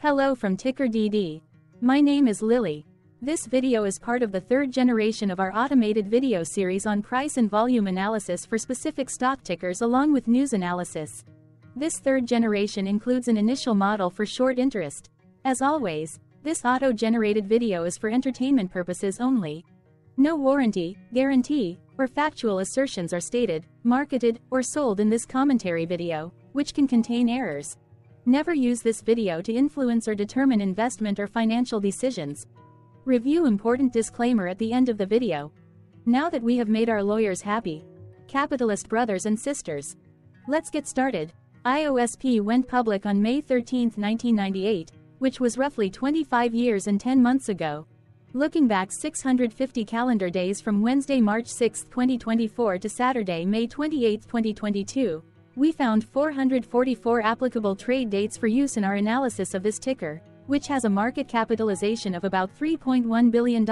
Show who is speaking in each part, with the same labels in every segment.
Speaker 1: Hello from Ticker DD. My name is Lily. This video is part of the third generation of our automated video series on price and volume analysis for specific stock tickers along with news analysis. This third generation includes an initial model for short interest. As always, this auto-generated video is for entertainment purposes only. No warranty, guarantee, or factual assertions are stated, marketed, or sold in this commentary video, which can contain errors. Never use this video to influence or determine investment or financial decisions. Review important disclaimer at the end of the video. Now that we have made our lawyers happy, capitalist brothers and sisters, let's get started. IOSP went public on May 13, 1998, which was roughly 25 years and 10 months ago. Looking back 650 calendar days from Wednesday, March 6, 2024 to Saturday, May 28, 2022, we found 444 applicable trade dates for use in our analysis of this ticker, which has a market capitalization of about $3.1 billion.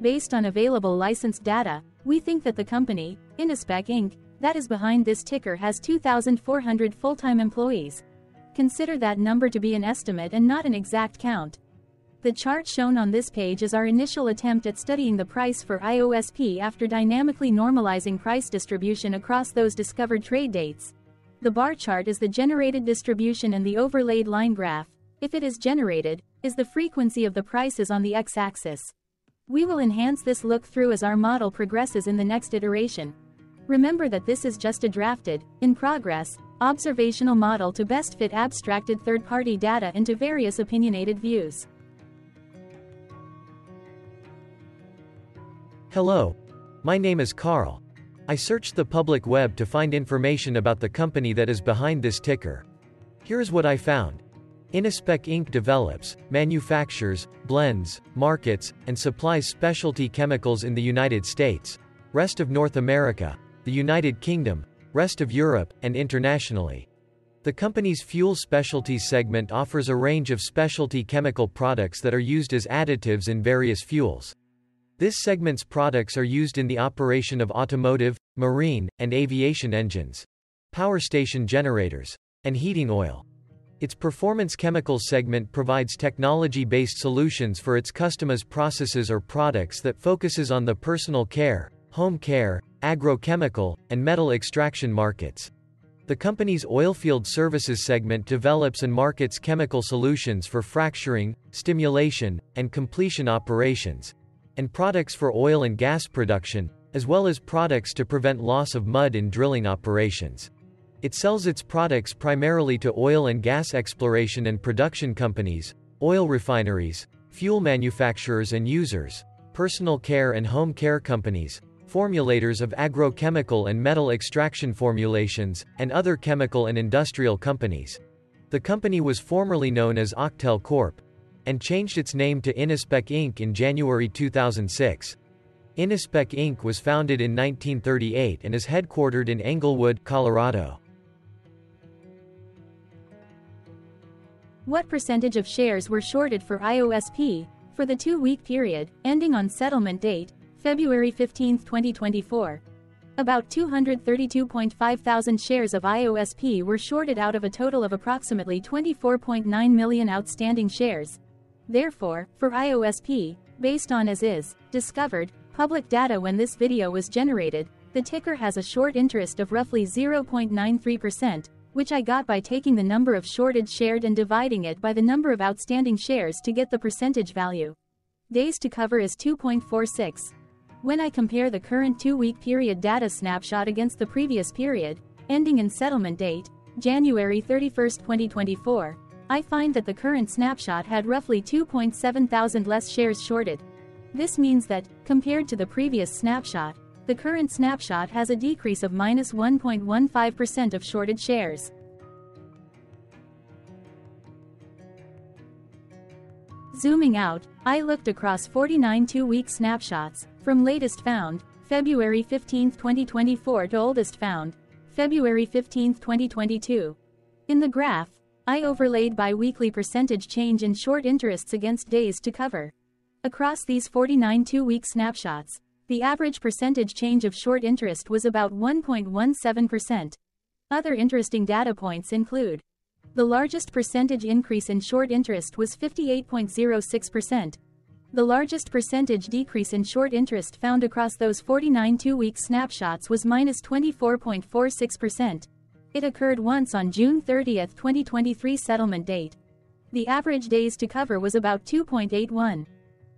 Speaker 1: Based on available licensed data, we think that the company, Innospec Inc., that is behind this ticker has 2,400 full-time employees. Consider that number to be an estimate and not an exact count. The chart shown on this page is our initial attempt at studying the price for IOSP after dynamically normalizing price distribution across those discovered trade dates. The bar chart is the generated distribution and the overlaid line graph, if it is generated, is the frequency of the prices on the x-axis. We will enhance this look through as our model progresses in the next iteration. Remember that this is just a drafted, in progress, observational model to best fit abstracted third-party data into various opinionated views.
Speaker 2: Hello. My name is Carl. I searched the public web to find information about the company that is behind this ticker. Here's what I found. Innospec Inc. develops, manufactures, blends, markets, and supplies specialty chemicals in the United States, rest of North America, the United Kingdom, rest of Europe, and internationally. The company's Fuel Specialties segment offers a range of specialty chemical products that are used as additives in various fuels. This segment's products are used in the operation of automotive, marine, and aviation engines, power station generators, and heating oil. Its Performance Chemicals segment provides technology-based solutions for its customers' processes or products that focuses on the personal care, home care, agrochemical, and metal extraction markets. The company's Oilfield Services segment develops and markets chemical solutions for fracturing, stimulation, and completion operations, and products for oil and gas production, as well as products to prevent loss of mud in drilling operations. It sells its products primarily to oil and gas exploration and production companies, oil refineries, fuel manufacturers and users, personal care and home care companies, formulators of agrochemical and metal extraction formulations, and other chemical and industrial companies. The company was formerly known as Octel Corp and changed its name to Innospec Inc. in January 2006. Innospec Inc. was founded in 1938 and is headquartered in Englewood, Colorado.
Speaker 1: What percentage of shares were shorted for IOSP for the two-week period ending on settlement date, February 15, 2024? About 232.5 thousand shares of IOSP were shorted out of a total of approximately 24.9 million outstanding shares. Therefore, for IOSP, based on as is, discovered, public data when this video was generated, the ticker has a short interest of roughly 0.93%, which I got by taking the number of shorted shared and dividing it by the number of outstanding shares to get the percentage value. Days to cover is 2.46. When I compare the current two-week period data snapshot against the previous period, ending in settlement date, January 31, 2024, I find that the current snapshot had roughly 2.7 thousand less shares shorted. This means that, compared to the previous snapshot, the current snapshot has a decrease of minus 1.15% of shorted shares. Zooming out, I looked across 49 two-week snapshots, from latest found, February 15, 2024 to oldest found, February 15, 2022. In the graph, I overlaid bi-weekly percentage change in short interests against days to cover. Across these 49 two-week snapshots, the average percentage change of short interest was about 1.17%. Other interesting data points include The largest percentage increase in short interest was 58.06%. The largest percentage decrease in short interest found across those 49 two-week snapshots was minus 24.46%. It occurred once on June 30, 2023 settlement date. The average days to cover was about 2.81.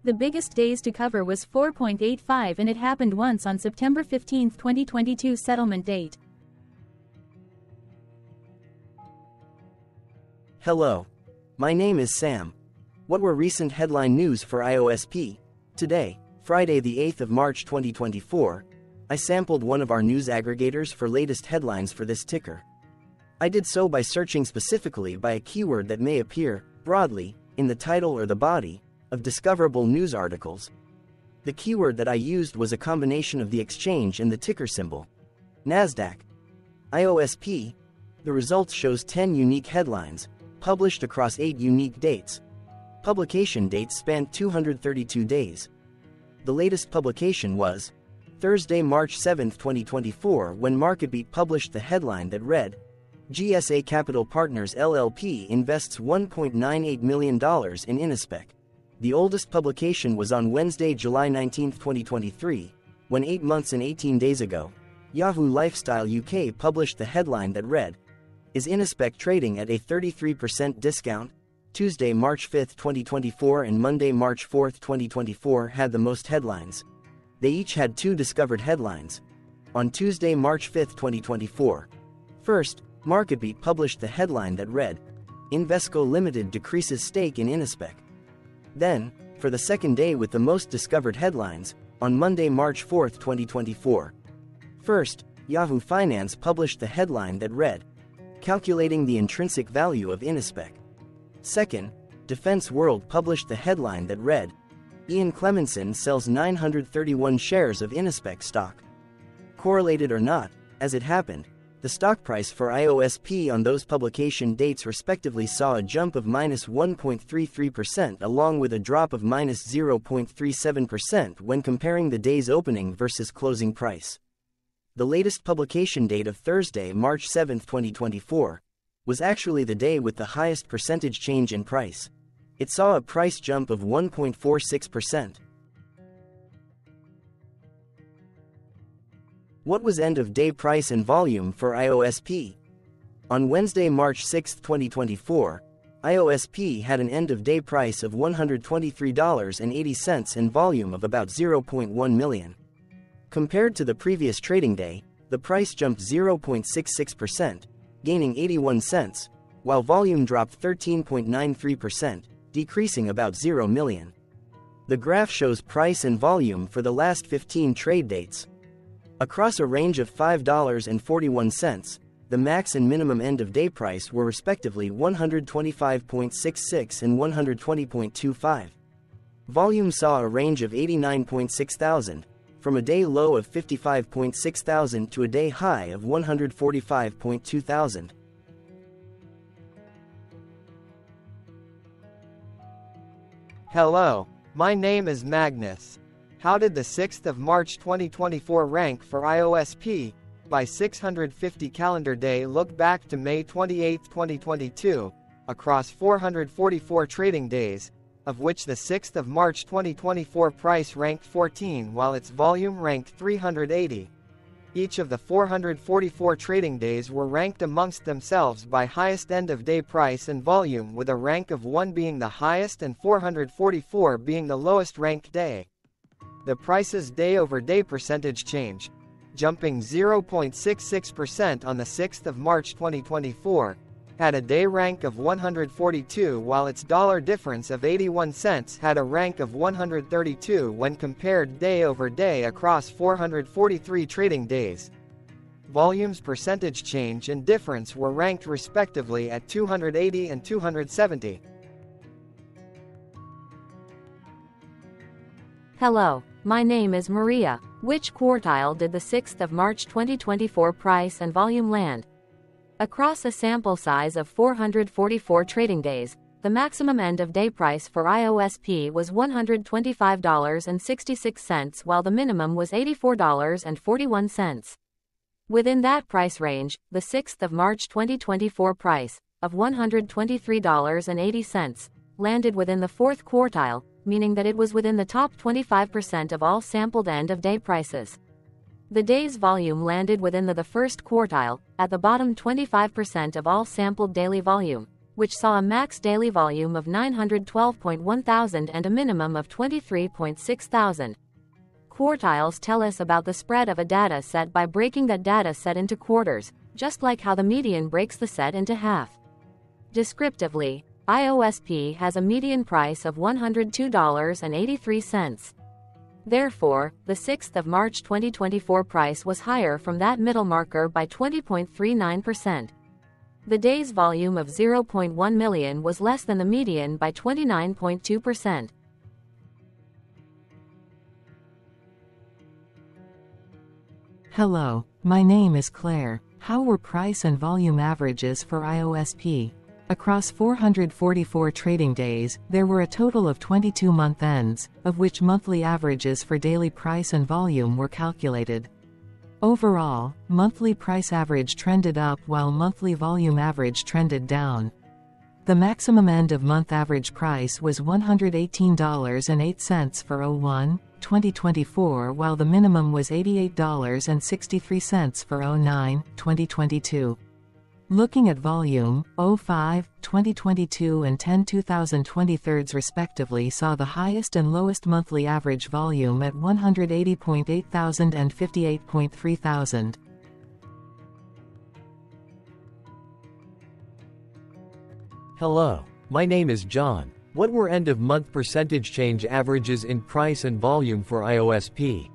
Speaker 1: The biggest days to cover was 4.85 and it happened once on September 15, 2022 settlement date.
Speaker 3: Hello. My name is Sam. What were recent headline news for IOSP? Today, Friday the 8th of March 2024, I sampled one of our news aggregators for latest headlines for this ticker. I did so by searching specifically by a keyword that may appear, broadly, in the title or the body, of discoverable news articles. The keyword that I used was a combination of the exchange and the ticker symbol. NASDAQ. IOSP. The results shows 10 unique headlines, published across 8 unique dates. Publication dates spanned 232 days. The latest publication was Thursday, March 7, 2024, when MarketBeat published the headline that read GSA Capital Partners LLP invests $1.98 million in Innospec. The oldest publication was on Wednesday, July 19, 2023, when 8 months and 18 days ago, Yahoo Lifestyle UK published the headline that read Is Innospec trading at a 33% discount? Tuesday, March 5, 2024 and Monday, March 4, 2024 had the most headlines. They each had two discovered headlines. On Tuesday, March 5, 2024. First, MarketBeat published the headline that read, Invesco Limited decreases stake in Innospec. Then, for the second day with the most discovered headlines, on Monday, March 4, 2024. First, Yahoo Finance published the headline that read, Calculating the Intrinsic Value of Innospec. Second, Defense World published the headline that read, Ian Cleminson sells 931 shares of Innospec stock. Correlated or not, as it happened, the stock price for IOSP on those publication dates respectively saw a jump of minus 1.33% along with a drop of minus 0.37% when comparing the day's opening versus closing price. The latest publication date of Thursday, March 7, 2024, was actually the day with the highest percentage change in price. It saw a price jump of 1.46%. What was end of day price and volume for IOSP? On Wednesday, March 6, 2024, IOSP had an end of day price of $123.80 and volume of about 0.1 million. Compared to the previous trading day, the price jumped 0.66%, gaining 81 cents, while volume dropped 13.93%, decreasing about 0 million. The graph shows price and volume for the last 15 trade dates. Across a range of $5.41, the max and minimum end of day price were respectively 125.66 and 120.25. Volume saw a range of 89.6 thousand, from a day low of 55.6 thousand to a day high of 145.2 thousand.
Speaker 4: Hello, my name is Magnus. How did the 6th of March 2024 rank for IOSP? By 650 calendar day look back to May 28, 2022, across 444 trading days, of which the 6th of March 2024 price ranked 14 while its volume ranked 380. Each of the 444 trading days were ranked amongst themselves by highest end of day price and volume with a rank of 1 being the highest and 444 being the lowest ranked day. The price's day over day percentage change, jumping 0.66% on the 6th of March 2024, had a day rank of 142 while its dollar difference of 81 cents had a rank of 132 when compared day over day across 443 trading days. Volumes percentage change and difference were ranked respectively at 280 and 270.
Speaker 5: Hello, my name is Maria. Which quartile did the 6th of March 2024 price and volume land? Across a sample size of 444 trading days, the maximum end of day price for IOSP was $125.66 while the minimum was $84.41. Within that price range, the 6th of March 2024 price of $123.80, landed within the fourth quartile, meaning that it was within the top 25% of all sampled end of day prices. The day's volume landed within the, the first quartile, at the bottom 25% of all sampled daily volume, which saw a max daily volume of 912.1 thousand and a minimum of 23.6 thousand. Quartiles tell us about the spread of a data set by breaking that data set into quarters, just like how the median breaks the set into half. Descriptively, IOSP has a median price of $102.83. Therefore, the 6th of March 2024 price was higher from that middle marker by 20.39%. The day's volume of 0.1 million was less than the median by 29.2%.
Speaker 6: Hello, my name is Claire. How were price and volume averages for IOSP? Across 444 trading days, there were a total of 22 month ends, of which monthly averages for daily price and volume were calculated. Overall, monthly price average trended up while monthly volume average trended down. The maximum end of month average price was $118.08 for 01, 2024 while the minimum was $88.63 for 09, 2022. Looking at volume, 05, 2022 and 10 2023 respectively saw the highest and lowest monthly average volume at 180.8 thousand and 58.3 thousand.
Speaker 2: Hello, my name is John. What were end of month percentage change averages in price and volume for IOSP?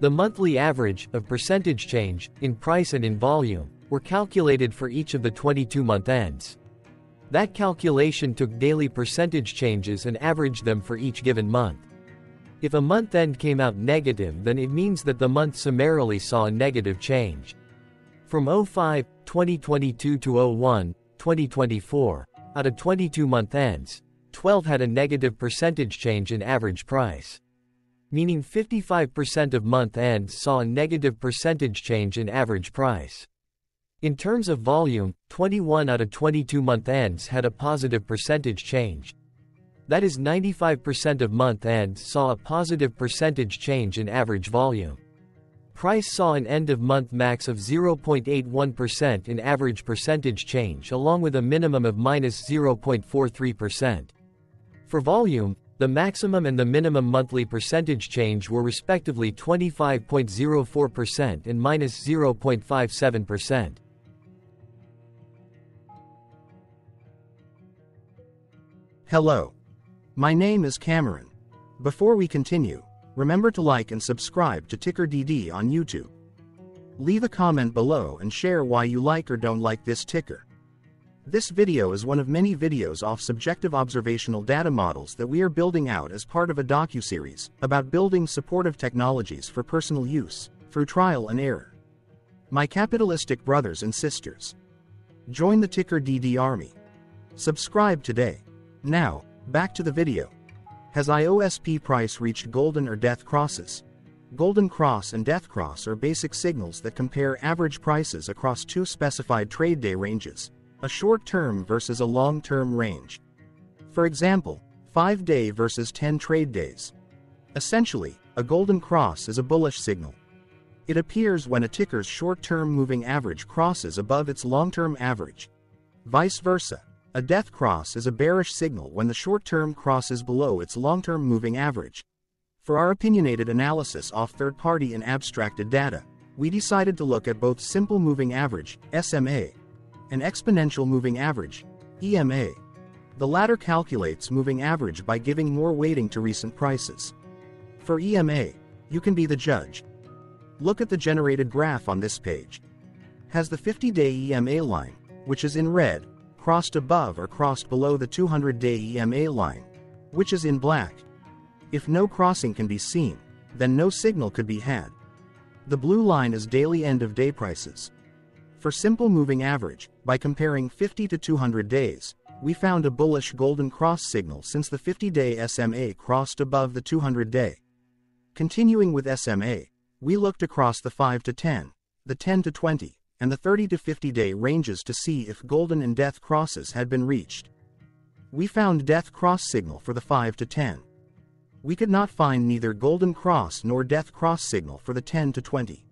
Speaker 2: The monthly average of percentage change in price and in volume were calculated for each of the 22 month ends. That calculation took daily percentage changes and averaged them for each given month. If a month end came out negative, then it means that the month summarily saw a negative change. From 05, 2022 to 01, 2024, out of 22 month ends, 12 had a negative percentage change in average price. Meaning 55% of month ends saw a negative percentage change in average price. In terms of volume, 21 out of 22 month ends had a positive percentage change. That is 95% of month ends saw a positive percentage change in average volume. Price saw an end of month max of 0.81% in average percentage change along with a minimum of minus 0.43%. For volume, the maximum and the minimum monthly percentage change were respectively 25.04% and minus 0.57%.
Speaker 7: Hello. My name is Cameron. Before we continue, remember to like and subscribe to Ticker DD on YouTube. Leave a comment below and share why you like or don't like this ticker. This video is one of many videos off subjective observational data models that we are building out as part of a docu-series about building supportive technologies for personal use, through trial and error. My capitalistic brothers and sisters. Join the Ticker DD army. Subscribe today. Now, back to the video. Has IOSP price reached golden or death crosses? Golden cross and death cross are basic signals that compare average prices across two specified trade day ranges, a short-term versus a long-term range. For example, 5-day versus 10 trade days. Essentially, a golden cross is a bullish signal. It appears when a ticker's short-term moving average crosses above its long-term average. Vice versa, a death cross is a bearish signal when the short-term crosses below its long-term moving average. For our opinionated analysis off third-party and abstracted data, we decided to look at both simple moving average, SMA, and exponential moving average, EMA. The latter calculates moving average by giving more weighting to recent prices. For EMA, you can be the judge. Look at the generated graph on this page. Has the 50-day EMA line, which is in red, crossed above or crossed below the 200-day EMA line, which is in black. If no crossing can be seen, then no signal could be had. The blue line is daily end-of-day prices. For simple moving average, by comparing 50 to 200 days, we found a bullish golden cross signal since the 50-day SMA crossed above the 200-day. Continuing with SMA, we looked across the 5 to 10, the 10 to 20, and the 30 to 50 day ranges to see if golden and death crosses had been reached. We found death cross signal for the 5 to 10. We could not find neither golden cross nor death cross signal for the 10 to 20.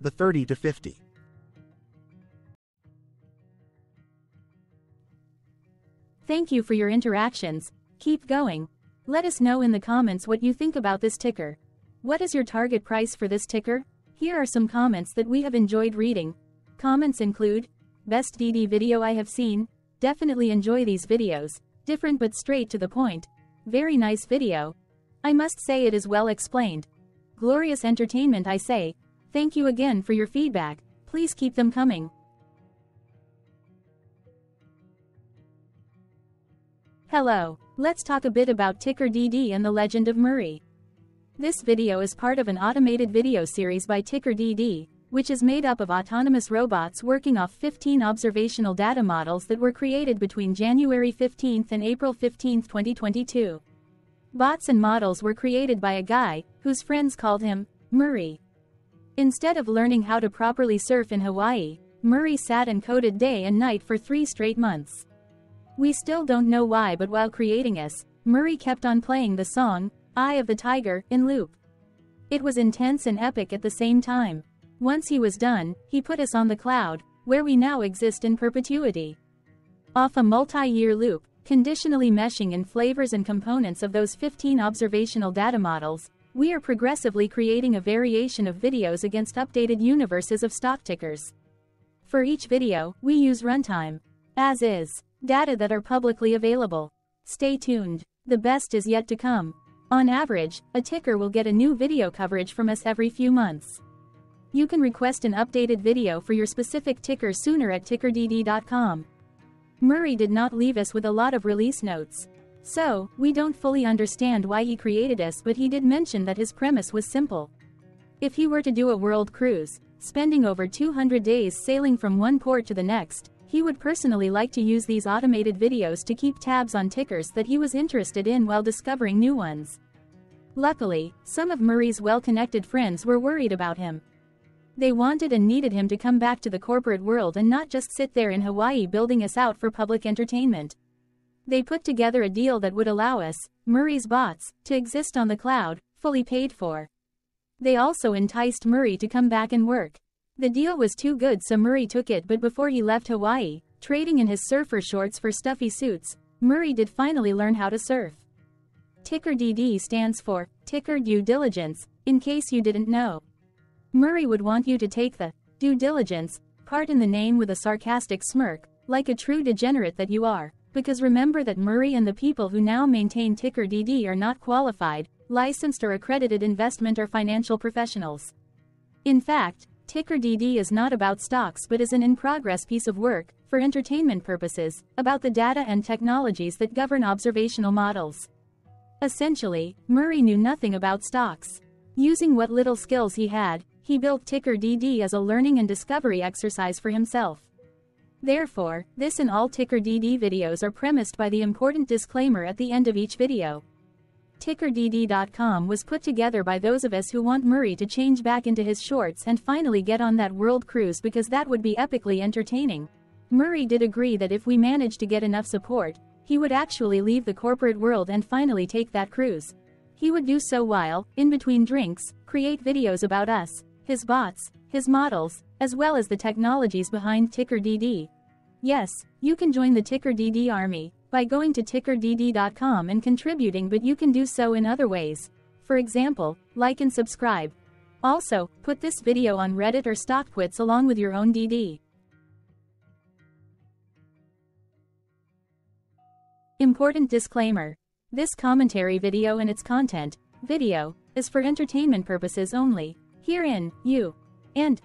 Speaker 7: The 30 to 50.
Speaker 1: Thank you for your interactions. Keep going. Let us know in the comments what you think about this ticker. What is your target price for this ticker? Here are some comments that we have enjoyed reading. Comments include, Best DD video I have seen, definitely enjoy these videos, different but straight to the point. Very nice video. I must say it is well explained. Glorious entertainment I say. Thank you again for your feedback, please keep them coming. Hello, let's talk a bit about Ticker DD and the Legend of Murray. This video is part of an automated video series by Ticker DD, which is made up of autonomous robots working off 15 observational data models that were created between January 15 and April 15, 2022. Bots and models were created by a guy, whose friends called him, Murray. Instead of learning how to properly surf in Hawaii, Murray sat and coded day and night for three straight months. We still don't know why but while creating us, Murray kept on playing the song, Eye of the Tiger, in loop. It was intense and epic at the same time. Once he was done, he put us on the cloud, where we now exist in perpetuity. Off a multi-year loop, conditionally meshing in flavors and components of those 15 observational data models, we are progressively creating a variation of videos against updated universes of stock tickers. For each video, we use runtime, as is, Data that are publicly available. Stay tuned. The best is yet to come. On average, a ticker will get a new video coverage from us every few months. You can request an updated video for your specific ticker sooner at tickerdd.com. Murray did not leave us with a lot of release notes. So, we don't fully understand why he created us but he did mention that his premise was simple. If he were to do a world cruise, spending over 200 days sailing from one port to the next, he would personally like to use these automated videos to keep tabs on tickers that he was interested in while discovering new ones. Luckily, some of Murray's well-connected friends were worried about him. They wanted and needed him to come back to the corporate world and not just sit there in Hawaii building us out for public entertainment. They put together a deal that would allow us, Murray's bots, to exist on the cloud, fully paid for. They also enticed Murray to come back and work. The deal was too good so Murray took it but before he left Hawaii, trading in his surfer shorts for stuffy suits, Murray did finally learn how to surf. Ticker DD stands for Ticker Due Diligence, in case you didn't know. Murray would want you to take the due diligence part in the name with a sarcastic smirk, like a true degenerate that you are, because remember that Murray and the people who now maintain Ticker DD are not qualified, licensed or accredited investment or financial professionals. In fact, Ticker DD is not about stocks but is an in-progress piece of work, for entertainment purposes, about the data and technologies that govern observational models. Essentially, Murray knew nothing about stocks. Using what little skills he had, he built Ticker DD as a learning and discovery exercise for himself. Therefore, this and all Ticker DD videos are premised by the important disclaimer at the end of each video. TickerDD.com was put together by those of us who want Murray to change back into his shorts and finally get on that world cruise because that would be epically entertaining. Murray did agree that if we managed to get enough support, he would actually leave the corporate world and finally take that cruise. He would do so while, in between drinks, create videos about us, his bots, his models, as well as the technologies behind TickerDD. Yes, you can join the TickerDD army, by going to tickerdd.com and contributing but you can do so in other ways. For example, like and subscribe. Also, put this video on Reddit or StockTwits along with your own DD. Important disclaimer. This commentary video and its content, video, is for entertainment purposes only. Herein, you and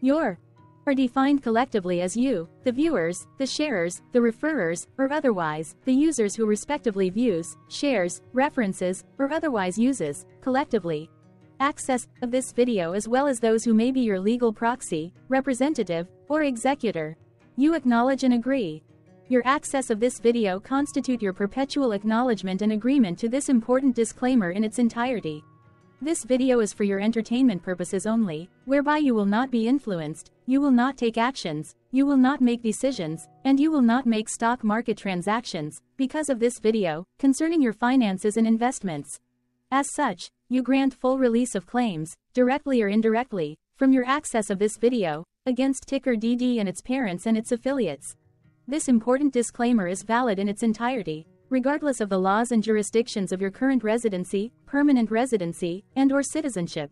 Speaker 1: your are defined collectively as you, the viewers, the sharers, the referrers, or otherwise, the users who respectively views, shares, references, or otherwise uses, collectively, access of this video as well as those who may be your legal proxy, representative, or executor. You acknowledge and agree. Your access of this video constitute your perpetual acknowledgement and agreement to this important disclaimer in its entirety. This video is for your entertainment purposes only, whereby you will not be influenced, you will not take actions, you will not make decisions, and you will not make stock market transactions, because of this video, concerning your finances and investments. As such, you grant full release of claims, directly or indirectly, from your access of this video, against ticker DD and its parents and its affiliates. This important disclaimer is valid in its entirety, regardless of the laws and jurisdictions of your current residency, permanent residency, and or citizenship.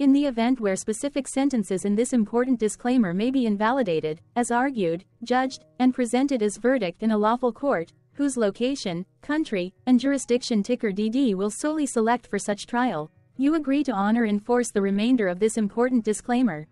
Speaker 1: In the event where specific sentences in this important disclaimer may be invalidated, as argued, judged, and presented as verdict in a lawful court, whose location, country, and jurisdiction ticker DD will solely select for such trial, you agree to honor and enforce the remainder of this important disclaimer.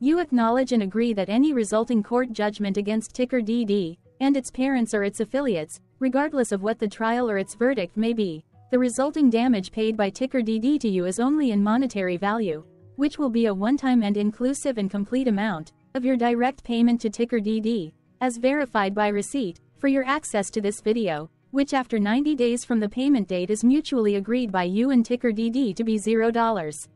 Speaker 1: You acknowledge and agree that any resulting court judgment against ticker DD, and its parents or its affiliates, regardless of what the trial or its verdict may be. The resulting damage paid by ticker DD to you is only in monetary value, which will be a one-time and inclusive and complete amount of your direct payment to ticker DD, as verified by receipt, for your access to this video, which after 90 days from the payment date is mutually agreed by you and ticker DD to be $0.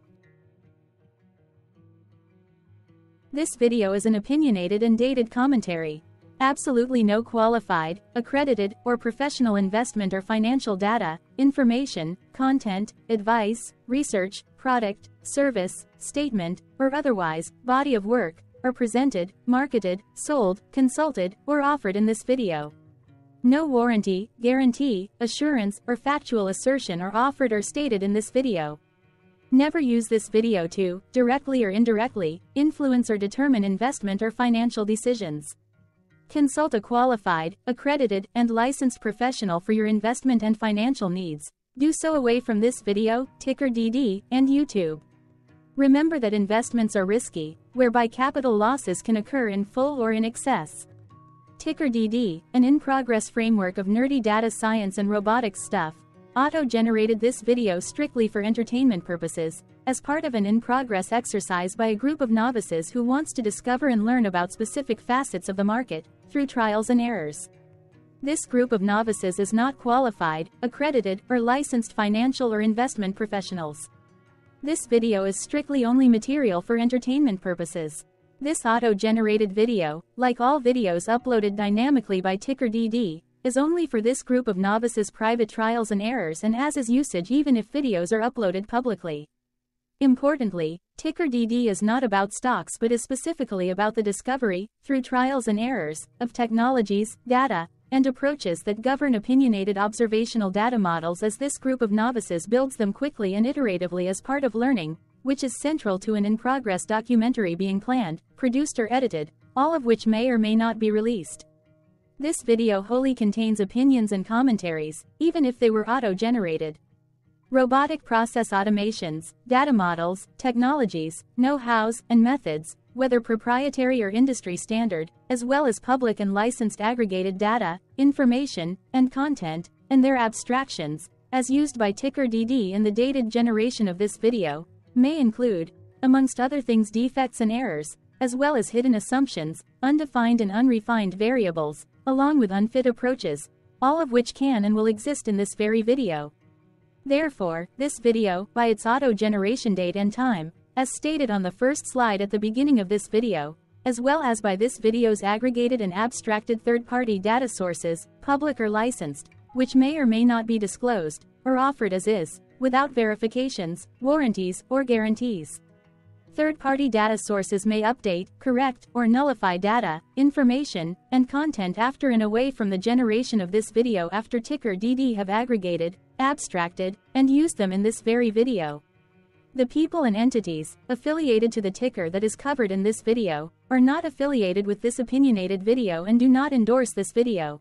Speaker 1: This video is an opinionated and dated commentary. Absolutely no qualified, accredited, or professional investment or financial data, information, content, advice, research, product, service, statement, or otherwise, body of work, are presented, marketed, sold, consulted, or offered in this video. No warranty, guarantee, assurance, or factual assertion are offered or stated in this video. Never use this video to, directly or indirectly, influence or determine investment or financial decisions. Consult a qualified, accredited, and licensed professional for your investment and financial needs. Do so away from this video, ticker DD, and YouTube. Remember that investments are risky, whereby capital losses can occur in full or in excess. Ticker DD, an in-progress framework of nerdy data science and robotics stuff, auto-generated this video strictly for entertainment purposes, as part of an in-progress exercise by a group of novices who wants to discover and learn about specific facets of the market, through trials and errors. This group of novices is not qualified, accredited, or licensed financial or investment professionals. This video is strictly only material for entertainment purposes. This auto-generated video, like all videos uploaded dynamically by TickerDD, is only for this group of novices private trials and errors and as is usage even if videos are uploaded publicly. Importantly, TickerDD is not about stocks but is specifically about the discovery, through trials and errors, of technologies, data, and approaches that govern opinionated observational data models as this group of novices builds them quickly and iteratively as part of learning, which is central to an in-progress documentary being planned, produced or edited, all of which may or may not be released. This video wholly contains opinions and commentaries, even if they were auto-generated. Robotic process automations, data models, technologies, know-hows, and methods, whether proprietary or industry standard, as well as public and licensed aggregated data, information, and content, and their abstractions, as used by TickerDD in the dated generation of this video, may include, amongst other things defects and errors, as well as hidden assumptions, undefined and unrefined variables, along with unfit approaches, all of which can and will exist in this very video. Therefore, this video, by its auto-generation date and time, as stated on the first slide at the beginning of this video, as well as by this video's aggregated and abstracted third-party data sources, public or licensed, which may or may not be disclosed, or offered as is, without verifications, warranties, or guarantees. Third-party data sources may update, correct, or nullify data, information, and content after and away from the generation of this video after ticker DD have aggregated, abstracted, and used them in this very video. The people and entities, affiliated to the ticker that is covered in this video, are not affiliated with this opinionated video and do not endorse this video.